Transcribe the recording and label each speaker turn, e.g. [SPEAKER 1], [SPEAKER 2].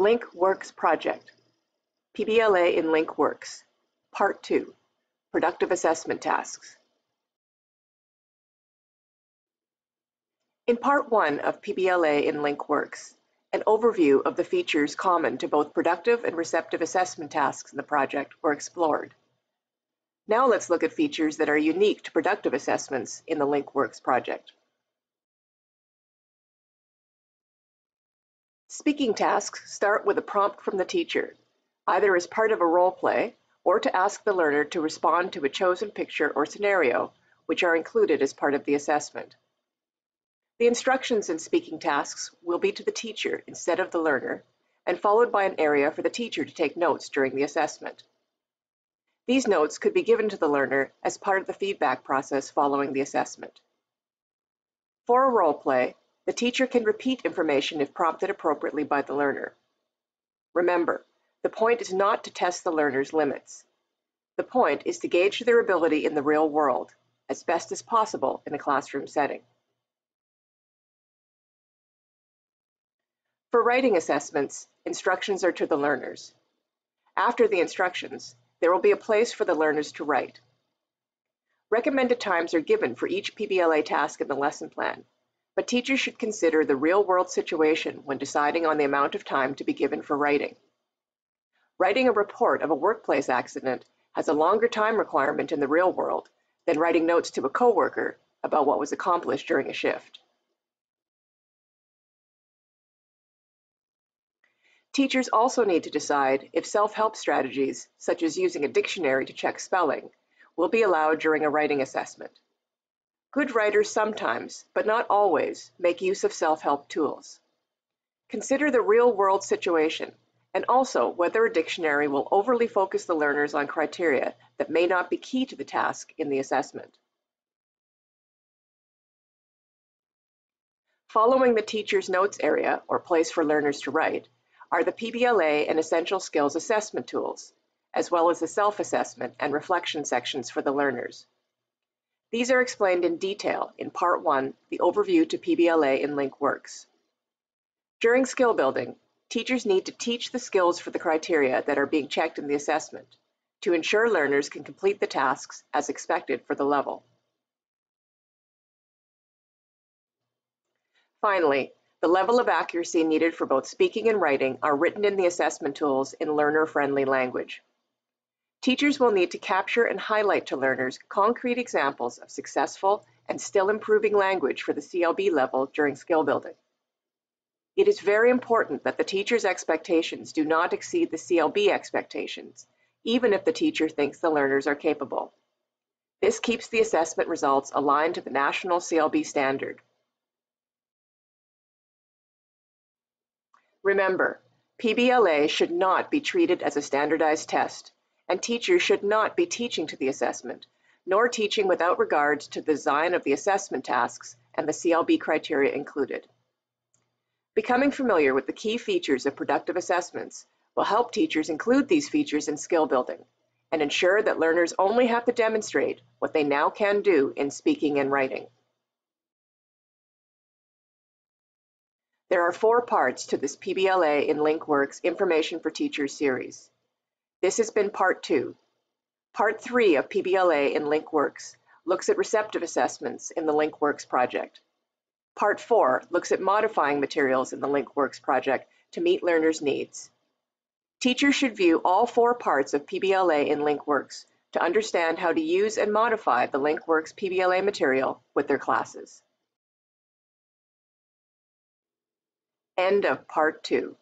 [SPEAKER 1] LINC Works Project, PBLA in LINC Works, Part 2, Productive Assessment Tasks. In Part 1 of PBLA in LINC Works, an overview of the features common to both productive and receptive assessment tasks in the project were explored. Now let's look at features that are unique to productive assessments in the LINC Works project. Speaking tasks start with a prompt from the teacher, either as part of a role play or to ask the learner to respond to a chosen picture or scenario, which are included as part of the assessment. The instructions in speaking tasks will be to the teacher instead of the learner, and followed by an area for the teacher to take notes during the assessment. These notes could be given to the learner as part of the feedback process following the assessment. For a role play, the teacher can repeat information if prompted appropriately by the learner. Remember, the point is not to test the learner's limits. The point is to gauge their ability in the real world, as best as possible in a classroom setting. For writing assessments, instructions are to the learners. After the instructions, there will be a place for the learners to write. Recommended times are given for each PBLA task in the lesson plan, but teachers should consider the real-world situation when deciding on the amount of time to be given for writing. Writing a report of a workplace accident has a longer time requirement in the real world than writing notes to a coworker about what was accomplished during a shift. Teachers also need to decide if self-help strategies, such as using a dictionary to check spelling, will be allowed during a writing assessment. Good writers sometimes, but not always, make use of self-help tools. Consider the real-world situation and also whether a dictionary will overly focus the learners on criteria that may not be key to the task in the assessment. Following the teacher's notes area, or place for learners to write, are the PBLA and Essential Skills assessment tools, as well as the self-assessment and reflection sections for the learners. These are explained in detail in Part 1, the Overview to PBLA in LINC Works. During skill building, teachers need to teach the skills for the criteria that are being checked in the assessment to ensure learners can complete the tasks as expected for the level. Finally, the level of accuracy needed for both speaking and writing are written in the assessment tools in learner-friendly language. Teachers will need to capture and highlight to learners concrete examples of successful and still improving language for the CLB level during skill building. It is very important that the teacher's expectations do not exceed the CLB expectations, even if the teacher thinks the learners are capable. This keeps the assessment results aligned to the national CLB standard. Remember, PBLA should not be treated as a standardized test and teachers should not be teaching to the assessment, nor teaching without regards to the design of the assessment tasks and the CLB criteria included. Becoming familiar with the key features of productive assessments will help teachers include these features in skill building and ensure that learners only have to demonstrate what they now can do in speaking and writing. There are four parts to this PBLA in LINC Works Information for Teachers series. This has been part two. Part three of PBLA in LINC Works looks at receptive assessments in the LINC Works project. Part four looks at modifying materials in the LINC Works project to meet learners' needs. Teachers should view all four parts of PBLA in LINC Works to understand how to use and modify the LINC Works PBLA material with their classes. End of Part 2.